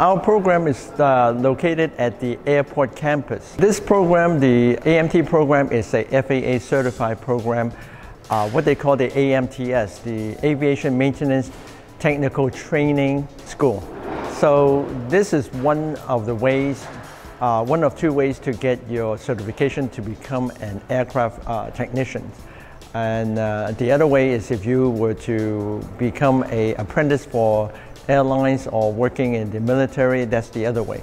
Our program is uh, located at the airport campus. This program, the AMT program, is a FAA certified program, uh, what they call the AMTS, the Aviation Maintenance Technical Training School. So this is one of the ways, uh, one of two ways to get your certification to become an aircraft uh, technician. And uh, the other way is if you were to become a apprentice for airlines or working in the military, that's the other way.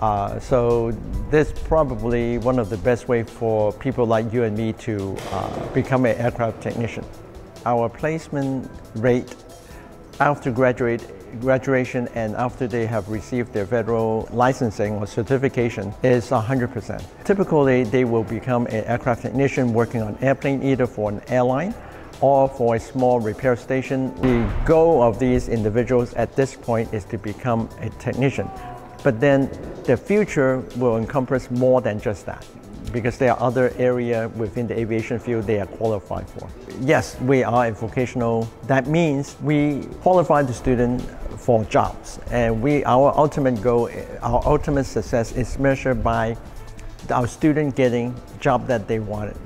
Uh, so this probably one of the best way for people like you and me to uh, become an aircraft technician. Our placement rate after graduate, graduation and after they have received their federal licensing or certification is 100%. Typically, they will become an aircraft technician working on airplane either for an airline or for a small repair station. The goal of these individuals at this point is to become a technician. But then the future will encompass more than just that because there are other areas within the aviation field they are qualified for. Yes, we are a vocational. That means we qualify the student for jobs. And we, our ultimate goal, our ultimate success is measured by our student getting job that they wanted.